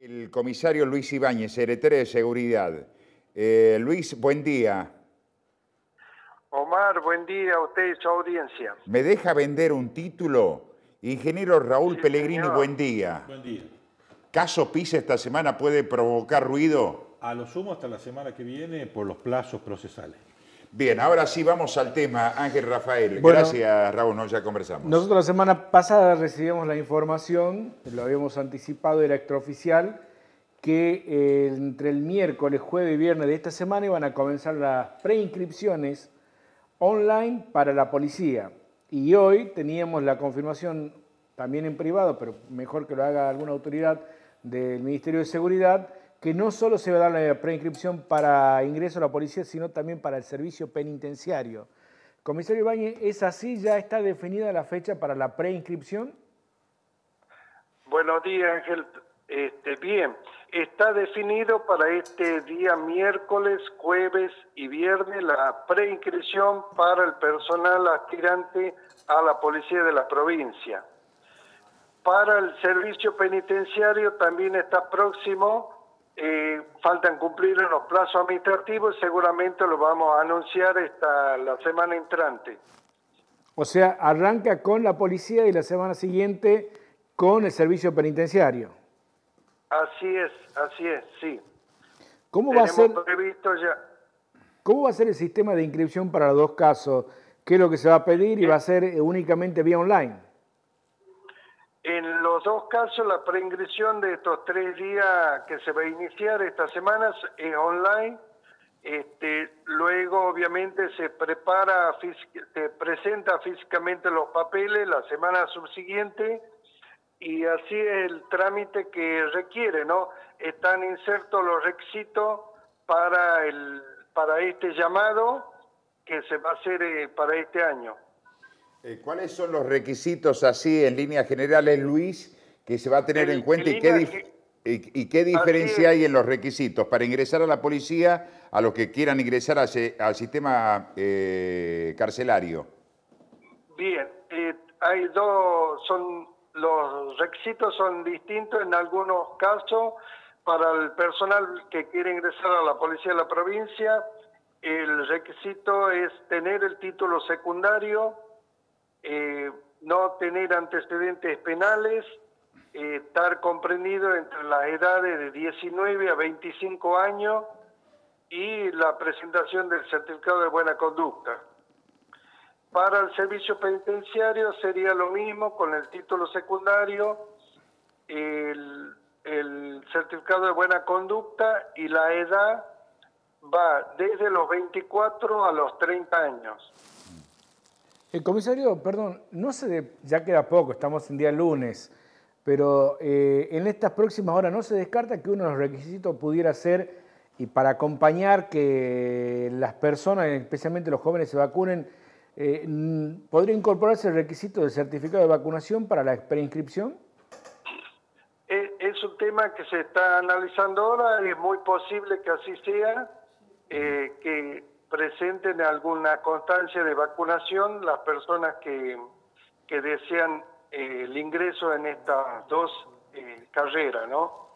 El comisario Luis Ibáñez, secretario de Seguridad. Eh, Luis, buen día. Omar, buen día a usted y su audiencia. ¿Me deja vender un título? Ingeniero Raúl Sí, Pellegrini, señor. buen día. Buen día. ¿Caso Pisa esta semana puede provocar ruido? A lo sumo hasta la semana que viene por los plazos procesales. Bien, ahora sí vamos al tema. Ángel Rafael. Bueno. Gracias, Raúl, no, ya conversamos. Nosotros la semana pasada recibimos la información, lo habíamos anticipado, era extraoficial, que eh, entre el miércoles, jueves y viernes de esta semana iban a comenzar las preinscripciones online para la policía. Y hoy teníamos la confirmación también en privado, pero mejor que lo haga alguna autoridad del Ministerio de Seguridad, que no solo se va a dar la preinscripción para ingreso a la policía, sino también para el servicio penitenciario. Comisario Ibáñez, ¿es así? ¿Ya está definida la fecha para la preinscripción? Buenos días, Ángel. Este, bien, está definido para este día miércoles, jueves y viernes la preinscripción para el personal aspirante a la policía de la provincia. Para el servicio penitenciario también está próximo, eh, faltan cumplir los plazos administrativos, seguramente lo vamos a anunciar esta, la semana entrante. O sea, arranca con la policía y la semana siguiente con el servicio penitenciario. Así es, así es, sí. ¿Cómo va, a ser, previsto ya. ¿Cómo va a ser el sistema de inscripción para los dos casos? ¿Qué es lo que se va a pedir y va a ser eh, únicamente vía online? En los dos casos, la preinscripción de estos tres días que se va a iniciar estas semanas es online. Este, luego, obviamente, se prepara, se presenta físicamente los papeles la semana subsiguiente y así es el trámite que requiere, ¿no? Están insertos los requisitos para el para este llamado que se va a hacer eh, para este año. Eh, ¿Cuáles son los requisitos así en líneas generales, Luis, que se va a tener En- en cuenta en y qué, y, y qué diferencia hay en los requisitos para ingresar a la policía a los que quieran ingresar a se- al sistema eh, carcelario? Bien, eh, hay dos, son los requisitos son distintos en algunos casos para el personal que quiere ingresar a la policía de la provincia. El requisito es tener el título secundario, eh, no tener antecedentes penales, eh, estar comprendido entre las edades de 19 a 25 años y la presentación del certificado de buena conducta. Para el servicio penitenciario sería lo mismo con el título secundario, el, el certificado de buena conducta y la edad va desde los 24 a los 30 años. El comisario, perdón, no se de- ya queda poco, estamos en día lunes, pero eh, en estas próximas horas no se descarta que uno de los requisitos pudiera ser, y para acompañar que las personas, especialmente los jóvenes, se vacunen, eh, ¿podría incorporarse el requisito del certificado de vacunación para la preinscripción? Es, es un tema que se está analizando ahora, es muy posible que así sea, eh, que presenten alguna constancia de vacunación las personas que, que desean eh, el ingreso en estas dos eh, carreras, ¿no?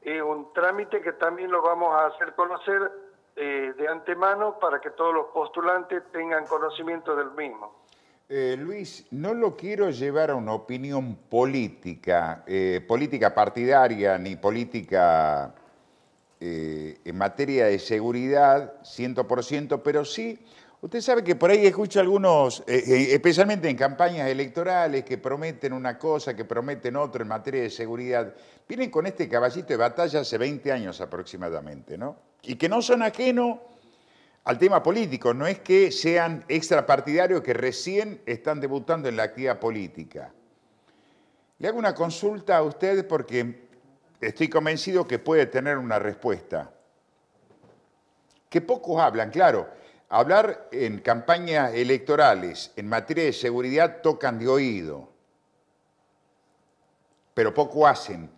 Es un trámite que también lo vamos a hacer conocer eh, de antemano para que todos los postulantes tengan conocimiento del mismo. Eh, Luis, no lo quiero llevar a una opinión política, eh, política partidaria ni política eh, en materia de seguridad 100%, pero sí, usted sabe que por ahí escucho algunos, eh, eh, especialmente en campañas electorales, que prometen una cosa, que prometen otra en materia de seguridad. Vienen con este caballito de batalla hace 20 años aproximadamente, ¿no? Y que no son ajenos al tema político, no es que sean extrapartidarios que recién están debutando en la actividad política. Le hago una consulta a usted porque estoy convencido que puede tener una respuesta. Que pocos hablan, claro. Hablar en campañas electorales en materia de seguridad tocan de oído, pero poco hacen.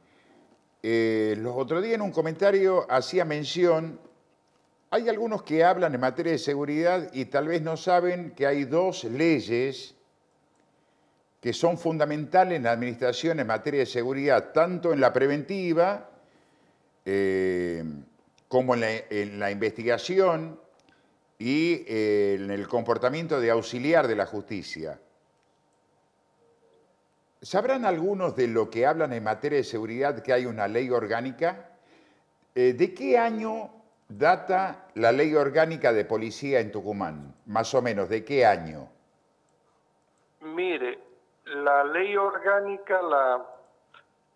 Eh, los otros días en un comentario hacía mención hay algunos que hablan en materia de seguridad y tal vez no saben que hay dos leyes que son fundamentales en la administración en materia de seguridad, tanto en la preventiva eh, como en la, investigación y eh, en el comportamiento de auxiliar de la justicia. ¿Sabrán algunos de lo que hablan en materia de seguridad que hay una ley orgánica? Eh, ¿De qué año data la ley orgánica de policía en Tucumán? Más o menos, ¿de qué año? Mire, la ley orgánica la,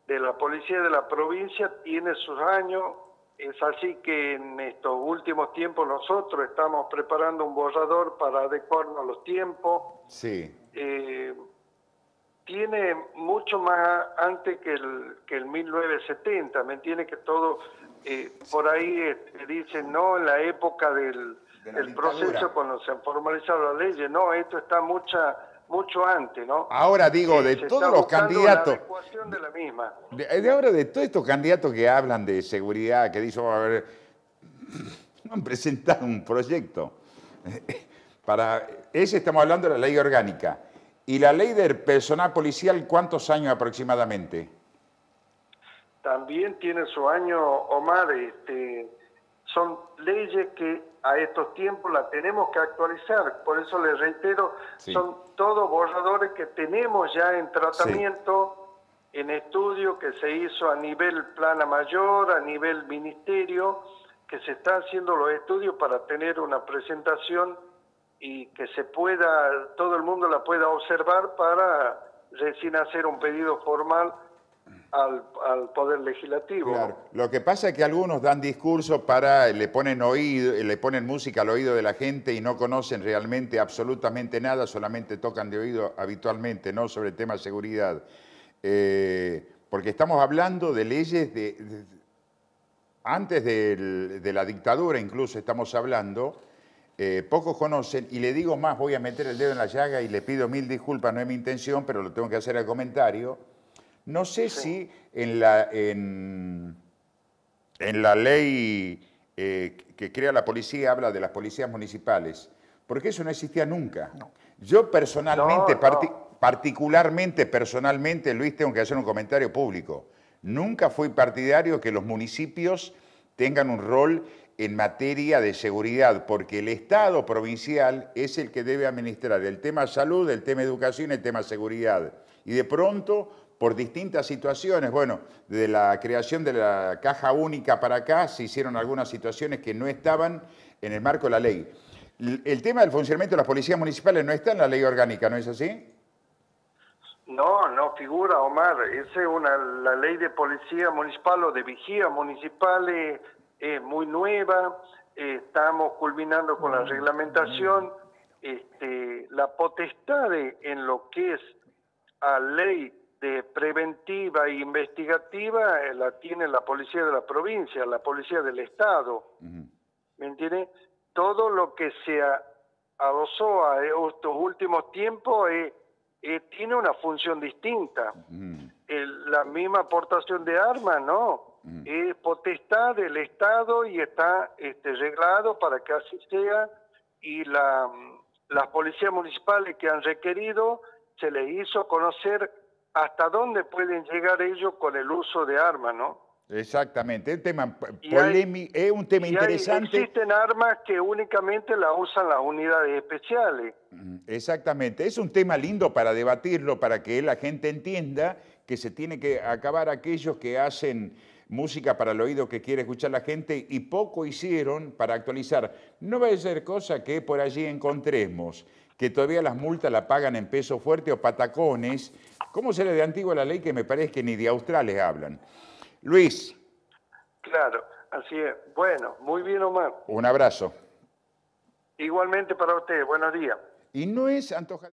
de la policía de la provincia tiene sus años. Es así que en estos últimos tiempos nosotros estamos preparando un borrador para adecuarnos a los tiempos. Sí. Eh, tiene mucho más antes que el, que el 1970, ¿me entiende? Que todo, eh, por ahí este, dicen, no, en la época del, De la del dictadura. proceso cuando se han formalizado las leyes, no, esto está mucha, mucho antes, ¿no? Ahora digo, Eh, de se todos los candidatos, La de la misma. de, de ahora de todos estos candidatos que hablan de seguridad, que dicen, a ver, no han presentado un proyecto. Para ese estamos hablando de la ley orgánica. ¿Y la ley del personal policial cuántos años aproximadamente? También tiene su año, Omar, este, son leyes que a estos tiempos las tenemos que actualizar. Por eso les reitero, Sí. son todos borradores que tenemos ya en tratamiento, en estudio, que se hizo a nivel plana mayor, a nivel ministerio, que se están haciendo los estudios para tener una presentación y que se pueda, todo el mundo la pueda observar para recién hacer un pedido formal al, Poder Legislativo. Lo que pasa es que algunos dan discursos para, le ponen oído, le ponen música al oído de la gente y no conocen realmente absolutamente nada, solamente tocan de oído habitualmente, ¿no? Sobre el tema de seguridad. Eh, porque estamos hablando de leyes de, antes de la dictadura, incluso estamos hablando. eh, pocos conocen, y le digo más, voy a meter el dedo en la llaga y le pido mil disculpas, no es mi intención, pero lo tengo que hacer al comentario. No sé si en la, en, en la ley eh, que crea la policía habla de las policías municipales, porque eso no existía nunca. Yo personalmente, No, parti- no. particularmente, personalmente, Luis, tengo que hacer un comentario público. Nunca fui partidario que los municipios tengan un rol en materia de seguridad, porque el Estado provincial es el que debe administrar el tema salud, el tema educación y el tema seguridad. Y de pronto, por distintas situaciones, bueno, de la creación de la caja única para acá, se hicieron algunas situaciones que no estaban en el marco de la ley. El tema del funcionamiento de las policías municipales no está en la ley orgánica, ¿no es así? No, no figura, Omar. Esa es una, la ley de policía municipal o de vigía municipal es, es muy nueva. estamos culminando con la reglamentación. Este, la potestad de- en lo que es a ley de preventiva e investigativa eh, la tiene la policía de la provincia, la policía del estado. ¿Me entiende? Todo lo que se adosó a estos últimos tiempos eh, eh, tiene una función distinta. El- la misma aportación de armas, no. Es potestad del Estado y está este, reglado para que así sea. Y la, las policías municipales que han requerido, se les hizo conocer hasta dónde pueden llegar ellos con el uso de armas, ¿no? Exactamente, es un tema hay- es un tema Y hay- interesante. existen armas que únicamente las usan las unidades especiales. Exactamente, es un tema lindo para debatirlo, para que la gente entienda que se tiene que acabar aquellos que hacen música para el oído que quiere escuchar la gente y poco hicieron para actualizar. No va a ser cosa que por allí encontremos, que todavía las multas la pagan en peso fuerte o patacones. ¿Cómo será de antigua la ley que me parece que ni de australes hablan? Luis, Claro, así es. Bueno, muy bien, Omar. un abrazo. Igualmente para usted, buenos días. Y no es antoja.